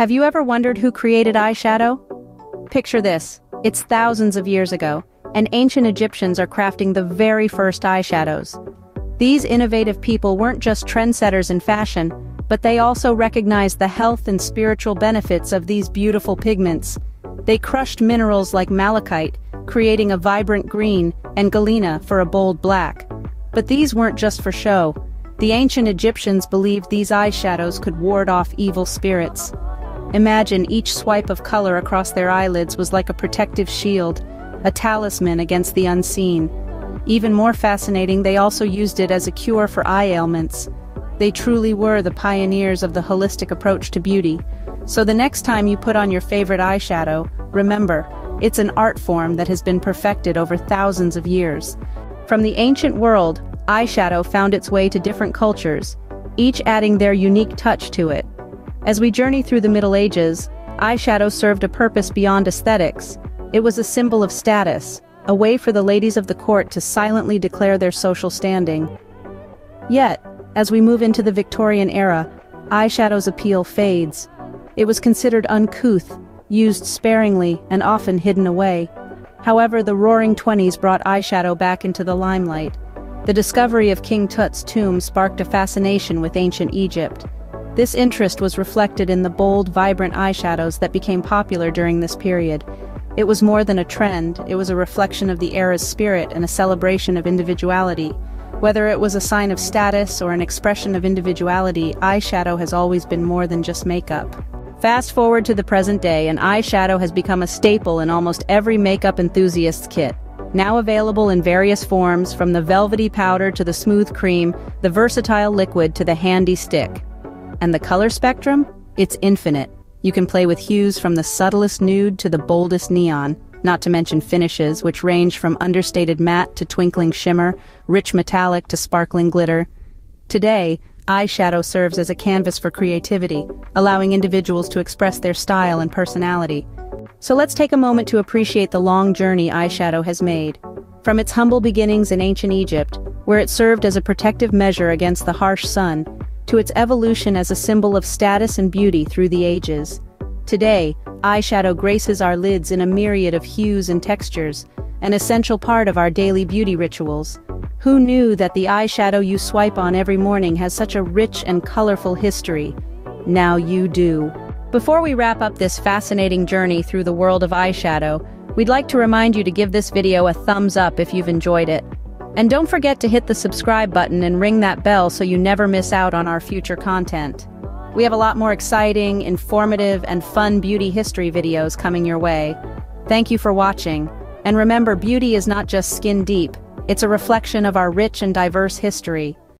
Have you ever wondered who created eyeshadow? Picture this, it's thousands of years ago, and ancient Egyptians are crafting the very first eyeshadows. These innovative people weren't just trendsetters in fashion, but they also recognized the health and spiritual benefits of these beautiful pigments. They crushed minerals like malachite, creating a vibrant green, and galena for a bold black. But these weren't just for show. The ancient Egyptians believed these eyeshadows could ward off evil spirits. Imagine each swipe of color across their eyelids was like a protective shield, a talisman against the unseen. Even more fascinating, they also used it as a cure for eye ailments. They truly were the pioneers of the holistic approach to beauty. So the next time you put on your favorite eyeshadow, remember, it's an art form that has been perfected over thousands of years. From the ancient world, eyeshadow found its way to different cultures, each adding their unique touch to it. As we journey through the Middle Ages, eyeshadow served a purpose beyond aesthetics. It was a symbol of status, a way for the ladies of the court to silently declare their social standing. Yet, as we move into the Victorian era, eyeshadow's appeal fades. It was considered uncouth, used sparingly, and often hidden away. However, the Roaring Twenties brought eyeshadow back into the limelight. The discovery of King Tut's tomb sparked a fascination with ancient Egypt. This interest was reflected in the bold, vibrant eyeshadows that became popular during this period. It was more than a trend, it was a reflection of the era's spirit and a celebration of individuality. Whether it was a sign of status or an expression of individuality, eyeshadow has always been more than just makeup. Fast forward to the present day and eyeshadow has become a staple in almost every makeup enthusiast's kit. Now available in various forms, from the velvety powder to the smooth cream, the versatile liquid to the handy stick. And the color spectrum? It's infinite. You can play with hues from the subtlest nude to the boldest neon, not to mention finishes which range from understated matte to twinkling shimmer, rich metallic to sparkling glitter. Today, eyeshadow serves as a canvas for creativity, allowing individuals to express their style and personality. So let's take a moment to appreciate the long journey eyeshadow has made. From its humble beginnings in ancient Egypt, where it served as a protective measure against the harsh sun, to its evolution as a symbol of status and beauty through the ages. Today, eyeshadow graces our lids in a myriad of hues and textures, an essential part of our daily beauty rituals. Who knew that the eyeshadow you swipe on every morning has such a rich and colorful history? Now you do. Before we wrap up this fascinating journey through the world of eyeshadow, we'd like to remind you to give this video a thumbs up if you've enjoyed it. And don't forget to hit the subscribe button and ring that bell so you never miss out on our future content. We have a lot more exciting, informative, and fun beauty history videos coming your way. Thank you for watching. And remember, beauty is not just skin deep, it's a reflection of our rich and diverse history.